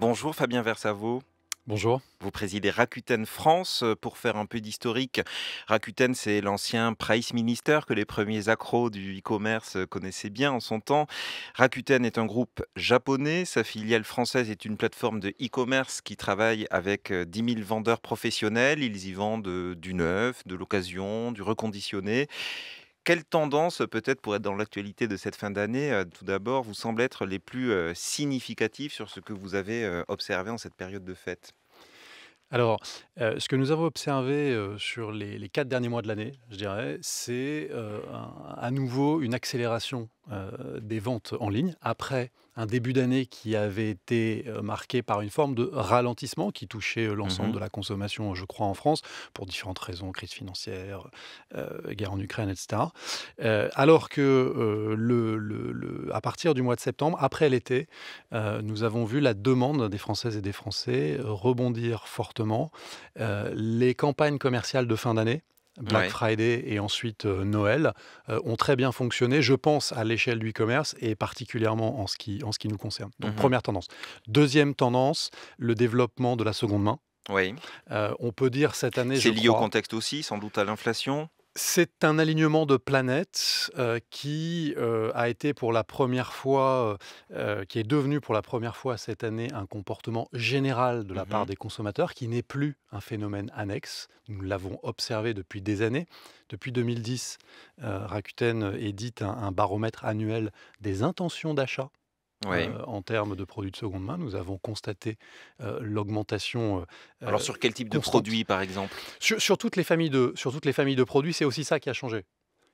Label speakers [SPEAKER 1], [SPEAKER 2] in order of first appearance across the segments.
[SPEAKER 1] Bonjour Fabien Versavo.
[SPEAKER 2] Bonjour.
[SPEAKER 1] Vous présidez Rakuten France. Pour faire un peu d'historique, Rakuten, c'est l'ancien Price Minister que les premiers accros du e-commerce connaissaient bien en son temps. Rakuten est un groupe japonais. Sa filiale française est une plateforme de e-commerce qui travaille avec 10 000 vendeurs professionnels. Ils y vendent du neuf, de l'occasion, du reconditionné. Quelles tendances, peut-être pour être dans l'actualité de cette fin d'année, euh, tout d'abord, vous semblent être les plus euh, significatives sur ce que vous avez euh, observé en cette période de fête?
[SPEAKER 2] Alors, ce que nous avons observé sur les, quatre derniers mois de l'année, je dirais, c'est à nouveau une accélération des ventes en ligne. Après un début d'année qui avait été euh, marqué par une forme de ralentissement qui touchait euh, l'ensemble
[SPEAKER 1] Mhm.
[SPEAKER 2] de la consommation, je crois, en France, pour différentes raisons, crise financière, euh, guerre en Ukraine, etc. Euh, alors que euh, le, le- le- à partir du mois de septembre, après l'été, nous avons vu la demande des Françaises et des Français rebondir fortement. Les campagnes commerciales de fin d'année, Black
[SPEAKER 1] Ouais.
[SPEAKER 2] Friday et ensuite euh, Noël, euh, ont très bien fonctionné, je pense, à l'échelle du e-commerce et particulièrement en ce qui, en ce qui nous concerne. Donc,
[SPEAKER 1] Mhm.
[SPEAKER 2] première tendance. Deuxième tendance, le développement de la seconde main.
[SPEAKER 1] Oui.
[SPEAKER 2] Euh, on peut dire cette année,
[SPEAKER 1] C'est lié au contexte aussi, sans doute à l'inflation.
[SPEAKER 2] C'est un alignement de planètes euh, qui euh, a été pour la première fois, euh, qui est devenu pour la première fois cette année un comportement général de la part
[SPEAKER 1] Mhm.
[SPEAKER 2] des consommateurs, qui n'est plus un phénomène annexe. Nous l'avons observé depuis des années. Depuis 2010, euh, Rakuten édite un, un baromètre annuel des intentions d'achat. Euh, en termes de produits de seconde main, nous avons constaté euh, l'augmentation euh,
[SPEAKER 1] Alors sur quel type de
[SPEAKER 2] constante.
[SPEAKER 1] produit, par exemple?
[SPEAKER 2] Sur, sur toutes les familles de, sur toutes les familles de produits, c'est aussi ça qui a changé.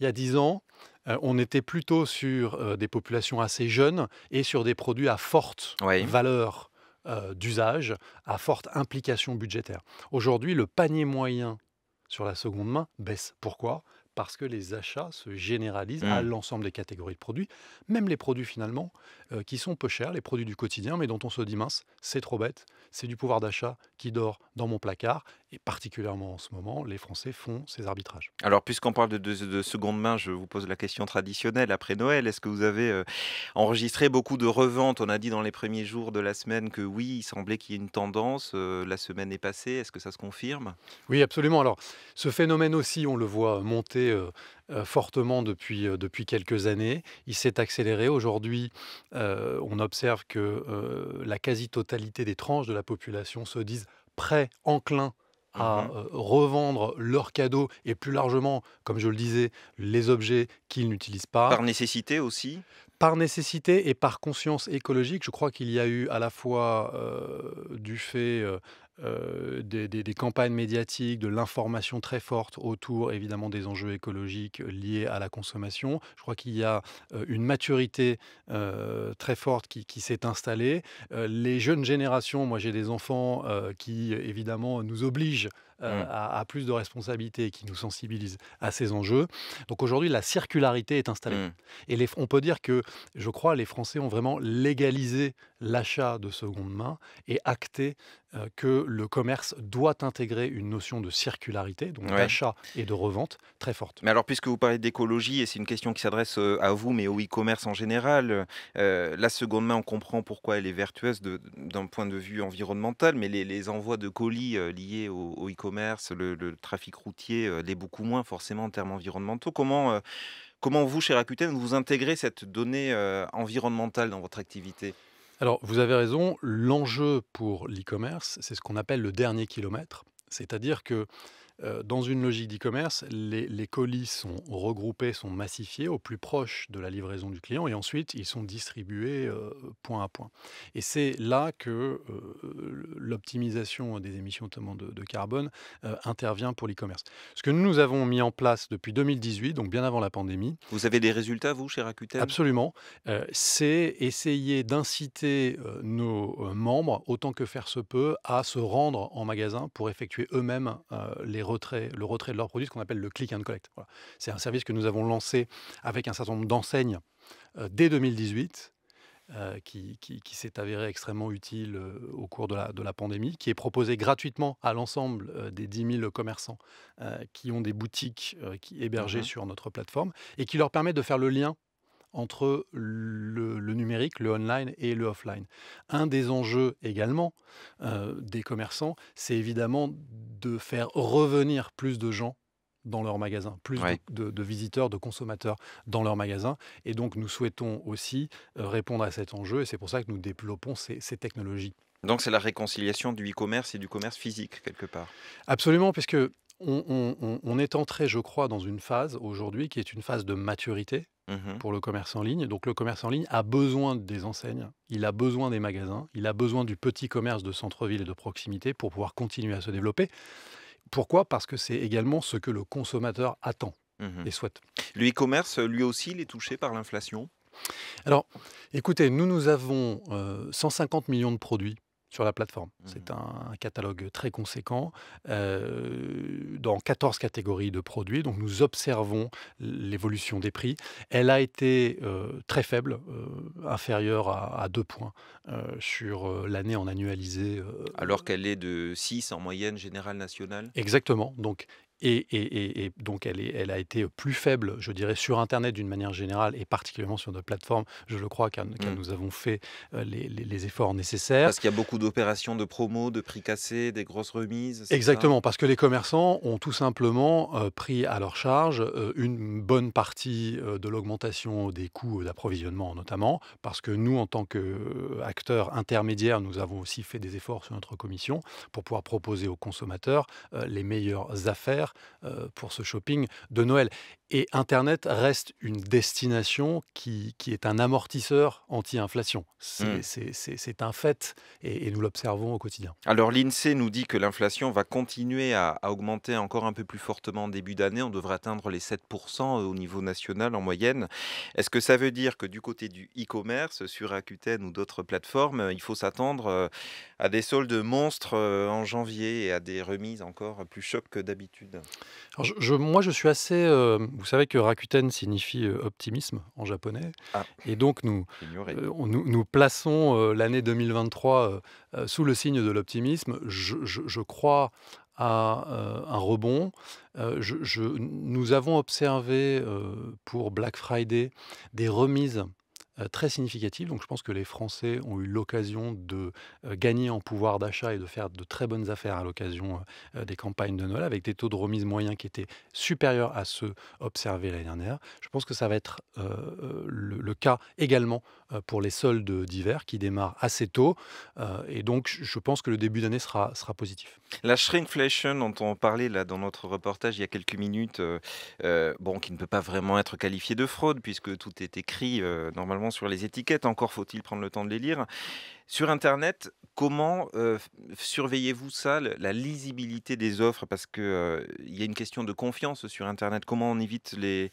[SPEAKER 2] Il y a 10 ans, on était plutôt sur des populations assez jeunes et sur des produits à forte valeur d'usage, à forte implication budgétaire. Aujourd'hui, le panier moyen sur la seconde main baisse. Pourquoi? Parce que les achats se généralisent à
[SPEAKER 1] Mm.
[SPEAKER 2] l'ensemble des catégories de produits, même les produits finalement euh, qui sont peu chers, les produits du quotidien, mais dont on se dit mince, c'est trop bête, c'est du pouvoir d'achat qui dort dans mon placard, et particulièrement en ce moment, les Français font ces arbitrages.
[SPEAKER 1] Alors, puisqu'on parle de, de- de seconde main, je vous pose la question traditionnelle après Noël. Est-ce que vous avez euh, enregistré beaucoup de reventes? On a dit dans les premiers jours de la semaine que oui, il semblait qu'il y ait une tendance. euh, la semaine est passée. Est-ce que ça se confirme?
[SPEAKER 2] Oui, absolument. Alors, ce phénomène aussi, on le voit monter euh, euh, fortement depuis, euh, depuis quelques années. Il s'est accéléré. Aujourd'hui, on observe que la quasi-totalité des tranches de la population se disent prêts, enclins à euh, revendre leurs cadeaux et plus largement, comme je le disais, les objets qu'ils n'utilisent pas.
[SPEAKER 1] Par nécessité aussi?
[SPEAKER 2] Par nécessité et par conscience écologique, je crois qu'il y a eu à la fois euh, du fait euh, euh, des, campagnes médiatiques, de l'information très forte autour évidemment des enjeux écologiques liés à la consommation. Je crois qu'il y a euh, une maturité euh, très forte qui, qui s'est installée. Euh, les jeunes générations, moi j'ai des enfants euh, qui évidemment nous obligent euh,
[SPEAKER 1] Mm.
[SPEAKER 2] à, à plus de responsabilités, qui nous sensibilisent à ces enjeux. Donc aujourd'hui, la circularité est installée.
[SPEAKER 1] Mm.
[SPEAKER 2] Et les- on peut dire que, je crois, les Français ont vraiment légalisé l'achat de seconde main et acté euh, que le commerce doit intégrer une notion de circularité, donc
[SPEAKER 1] Ouais.
[SPEAKER 2] d'achat et de revente très forte.
[SPEAKER 1] Mais alors, puisque vous parlez d'écologie, et c'est une question qui s'adresse euh, à vous, mais au e-commerce en général, euh, la seconde main, on comprend pourquoi elle est vertueuse d'un point de vue environnemental, mais les, les envois de colis liés au, au e-commerce, le, trafic routier, euh, l'est beaucoup moins forcément en termes environnementaux. Comment, euh, comment vous, chez Rakuten, vous intégrez cette donnée euh, environnementale dans votre activité?
[SPEAKER 2] Alors, vous avez raison, l'enjeu pour l'e-commerce, c'est ce qu'on appelle le dernier kilomètre. C'est-à-dire que dans une logique d'e-commerce, les, les colis sont regroupés, sont massifiés au plus proche de la livraison du client et ensuite ils sont distribués euh, point à point. Et c'est là que euh, l'optimisation des émissions, notamment de, de carbone, euh, intervient pour l'e-commerce. Ce que nous avons mis en place depuis 2018, donc bien avant la pandémie,
[SPEAKER 1] Vous avez des résultats, vous, chez Rakuten?
[SPEAKER 2] Absolument. Euh, c'est essayer d'inciter euh, nos euh, membres, autant que faire se peut, à se rendre en magasin pour effectuer eux-mêmes euh, les retraits, le retrait de leurs produits, ce qu'on appelle le click and collect. Voilà. C'est un service que nous avons lancé avec un certain nombre d'enseignes euh, dès 2018. euh, qui, qui- qui s'est avéré extrêmement utile euh, au cours de la, de la pandémie, qui est proposé gratuitement à l'ensemble euh, des 10 000 commerçants qui ont des boutiques qui hébergées
[SPEAKER 1] Mhm.
[SPEAKER 2] sur notre plateforme et qui leur permet de faire le lien entre le, le numérique, le online et le offline. Un des enjeux également euh, des commerçants, c'est évidemment de faire revenir plus de gens dans leurs magasins, plus de,
[SPEAKER 1] Ouais.
[SPEAKER 2] de- de visiteurs, de consommateurs dans leurs magasins. Et donc, nous souhaitons aussi euh, répondre à cet enjeu et c'est pour ça que nous développons ces, ces technologies.
[SPEAKER 1] Donc c'est la réconciliation du e-commerce et du commerce physique, quelque part.
[SPEAKER 2] Absolument, puisque on, on- on- on est entré, je crois, dans une phase aujourd'hui qui est une phase de maturité
[SPEAKER 1] Mhm.
[SPEAKER 2] pour le commerce en ligne. Donc le commerce en ligne a besoin des enseignes, il a besoin des magasins, il a besoin du petit commerce de centre-ville et de proximité pour pouvoir continuer à se développer. Pourquoi? Parce que c'est également ce que le consommateur attend
[SPEAKER 1] Mhm.
[SPEAKER 2] et souhaite.
[SPEAKER 1] Le e-commerce, lui aussi, il est touché par l'inflation?
[SPEAKER 2] Alors, écoutez, nous, nous avons euh, 150 millions de produits sur la plateforme. C'est
[SPEAKER 1] Mhm.
[SPEAKER 2] un, un catalogue très conséquent euh, dans 14 catégories de produits. Donc, nous observons l'évolution des prix. Elle a été euh, très faible, euh, inférieure à, à 2 points sur l'année en annualisé.
[SPEAKER 1] Alors qu'elle est de 6 en moyenne générale nationale?
[SPEAKER 2] Exactement. Donc, et, et- et- et donc elle, est- elle a été plus faible, je dirais, sur Internet d'une manière générale et particulièrement sur notre plateforme. Je le crois car, car
[SPEAKER 1] Mm.
[SPEAKER 2] nous avons fait euh, les, les- les efforts nécessaires.
[SPEAKER 1] Parce qu'il y a beaucoup d'opérations de promo, de prix cassés, des grosses remises.
[SPEAKER 2] Exactement, parce que les commerçants ont tout simplement euh, pris à leur charge euh, une bonne partie euh, de l'augmentation des coûts d'approvisionnement notamment, parce que nous, en tant qu'acteurs intermédiaires, nous avons aussi fait des efforts sur notre commission pour pouvoir proposer aux consommateurs les meilleures affaires pour ce shopping de Noël. Et Internet reste une destination qui, qui est un amortisseur anti-inflation. C'est
[SPEAKER 1] Mm.
[SPEAKER 2] c'est un fait et, et nous l'observons au quotidien.
[SPEAKER 1] Alors l'INSEE nous dit que l'inflation va continuer à, à augmenter encore un peu plus fortement en début d'année. On devrait atteindre les 7% au niveau national en moyenne. Est-ce que ça veut dire que du côté du e-commerce, sur Rakuten ou d'autres plateformes, il faut s'attendre euh, à des soldes monstres euh, en janvier et à des remises encore plus chocs que d'habitude?
[SPEAKER 2] Alors, je- je- moi, je suis assez. euh, vous savez que Rakuten signifie euh, optimisme en japonais.
[SPEAKER 1] Ah.
[SPEAKER 2] Et donc, nous, euh, nous, nous plaçons euh, l'année 2023 euh, euh, sous le signe de l'optimisme. Je, je- je crois à euh, un rebond. Euh, je- je- nous avons observé euh, pour Black Friday des remises très significatives. Donc, je pense que les Français ont eu l'occasion de euh, gagner en pouvoir d'achat et de faire de très bonnes affaires à l'occasion euh, des campagnes de Noël avec des taux de remise moyens qui étaient supérieurs à ceux observés l'année dernière. Je pense que ça va être euh, euh, le, cas également euh, pour les soldes d'hiver qui démarrent assez tôt. Euh, et donc, je pense que le début d'année sera, sera positif.
[SPEAKER 1] La shrinkflation dont on parlait là dans notre reportage il y a quelques minutes, euh, euh, bon, qui ne peut pas vraiment être qualifié de fraude puisque tout est écrit euh, sur les étiquettes. Encore faut-il prendre le temps de les lire. Sur Internet, comment euh, surveillez-vous ça, la lisibilité des offres? Parce que euh, y a une question de confiance sur Internet. Comment on évite les,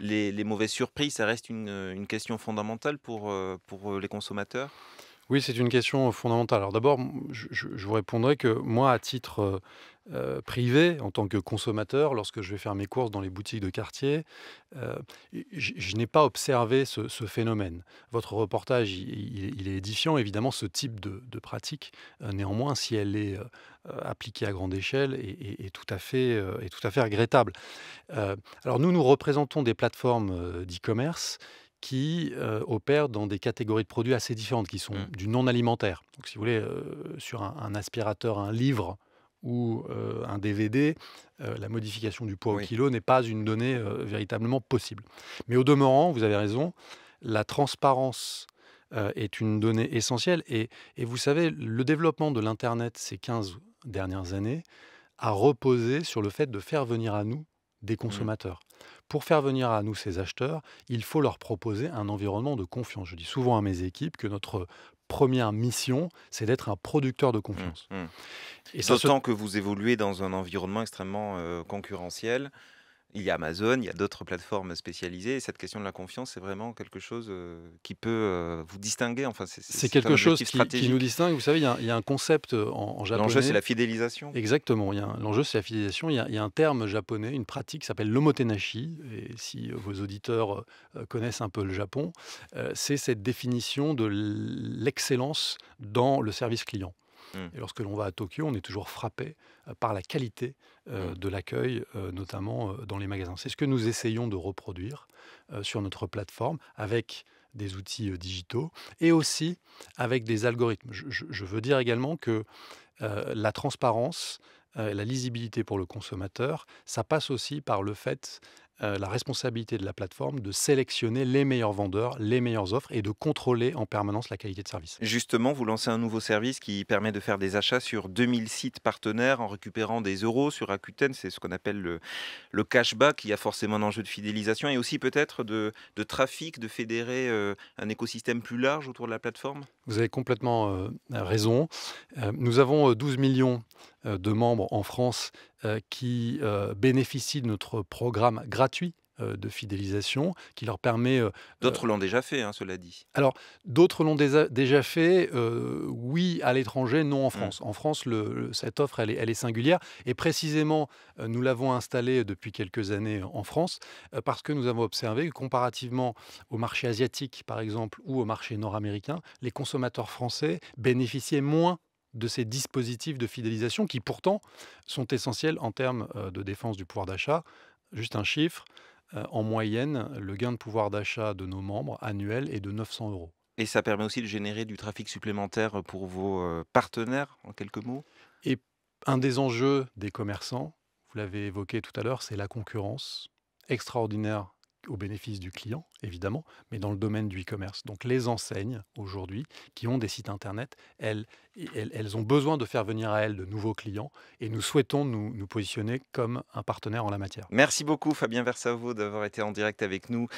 [SPEAKER 1] les, les mauvaises surprises? Ça reste une, une question fondamentale pour, euh, pour les consommateurs?
[SPEAKER 2] Oui, c'est une question fondamentale. Alors d'abord, je, vous répondrai que moi, à titre euh, euh, privé, en tant que consommateur, lorsque je vais faire mes courses dans les boutiques de quartier, euh, je, n'ai pas observé ce, phénomène. Votre reportage, il, est édifiant, évidemment, ce type de, pratique. euh, néanmoins, si elle est euh, euh, appliquée à grande échelle, est, tout, à fait, euh, est tout à fait regrettable. Euh, alors nous, nous représentons des plateformes euh, d'e-commerce qui euh, opèrent dans des catégories de produits assez différentes, qui sont
[SPEAKER 1] Mm.
[SPEAKER 2] du non alimentaire. Donc si vous voulez, euh, sur un, un aspirateur, un livre ou euh, un DVD, la modification du poids
[SPEAKER 1] Oui.
[SPEAKER 2] au kilo n'est pas une donnée véritablement possible. Mais au demeurant, vous avez raison, la transparence est une donnée essentielle. Et, et vous savez, le développement de l'Internet ces 15 dernières années a reposé sur le fait de faire venir à nous des consommateurs. Pour faire venir à nous ces acheteurs, il faut leur proposer un environnement de confiance. Je dis souvent à mes équipes que notre première mission, c'est d'être un producteur de
[SPEAKER 1] Mm,
[SPEAKER 2] confiance.
[SPEAKER 1] mm.
[SPEAKER 2] Et ça se-
[SPEAKER 1] D'autant que vous évoluez dans un environnement extrêmement euh, concurrentiel. Il y a Amazon, il y a d'autres plateformes spécialisées. Et cette question de la confiance, c'est vraiment quelque chose euh, qui peut euh, vous distinguer. Enfin, c'est
[SPEAKER 2] quelque chose qui, qui nous distingue. Vous savez, il y a, il y a un concept euh, en, en japonais.
[SPEAKER 1] L'enjeu, c'est la fidélisation.
[SPEAKER 2] Exactement. L'enjeu, c'est la fidélisation. Il y, a, il y a un terme japonais, une pratique qui s'appelle l'omotenashi. Et si vos auditeurs connaissent un peu le Japon, c'est cette définition de l'excellence dans le service client.
[SPEAKER 1] Mmh.
[SPEAKER 2] Et lorsque l'on va à Tokyo, on est toujours frappé euh, par la qualité euh,
[SPEAKER 1] Mmh.
[SPEAKER 2] de l'accueil, euh, notamment euh, dans les magasins. C'est ce que nous essayons de reproduire sur notre plateforme avec des outils digitaux et aussi avec des algorithmes. Je, je- je veux dire également que la transparence, la lisibilité pour le consommateur, ça passe aussi par le fait, euh, la responsabilité de la plateforme de sélectionner les meilleurs vendeurs, les meilleures offres et de contrôler en permanence la qualité de service.
[SPEAKER 1] Justement, vous lancez un nouveau service qui permet de faire des achats sur 2000 sites partenaires en récupérant des euros sur Rakuten. C'est ce qu'on appelle le, cashback. Il y a forcément un enjeu de fidélisation et aussi peut-être de, de trafic, de fédérer euh, un écosystème plus large autour de la plateforme?
[SPEAKER 2] Vous avez complètement euh, raison. Euh, nous avons euh, 12 millions euh, de membres en France qui bénéficient de notre programme gratuit de fidélisation qui leur permet euh,
[SPEAKER 1] D'autres l'ont déjà fait, hein, cela dit.
[SPEAKER 2] D'autres l'ont déjà fait, euh, oui, à l'étranger, non en
[SPEAKER 1] Mm.
[SPEAKER 2] France. En France, le- cette offre, elle est, elle est singulière. Et précisément, euh, nous l'avons installée depuis quelques années en France, euh, parce que nous avons observé que comparativement au marché asiatique, par exemple, ou au marché nord-américain, les consommateurs français bénéficiaient moins de ces dispositifs de fidélisation qui pourtant sont essentiels en termes euh, de défense du pouvoir d'achat. Juste un chiffre, euh, en moyenne, le gain de pouvoir d'achat de nos membres annuel est de 900 euros.
[SPEAKER 1] Et ça permet aussi de générer du trafic supplémentaire pour vos euh, partenaires, en quelques mots?
[SPEAKER 2] Un des enjeux des commerçants, vous l'avez évoqué tout à l'heure, c'est la concurrence extraordinaire au bénéfice du client, évidemment, mais dans le domaine du e-commerce. Donc les enseignes, aujourd'hui, qui ont des sites Internet, elles, ont besoin de faire venir à elles de nouveaux clients et nous souhaitons nous, nous positionner comme un partenaire en la matière.
[SPEAKER 1] Merci beaucoup, Fabien Versavo, d'avoir été en direct avec nous.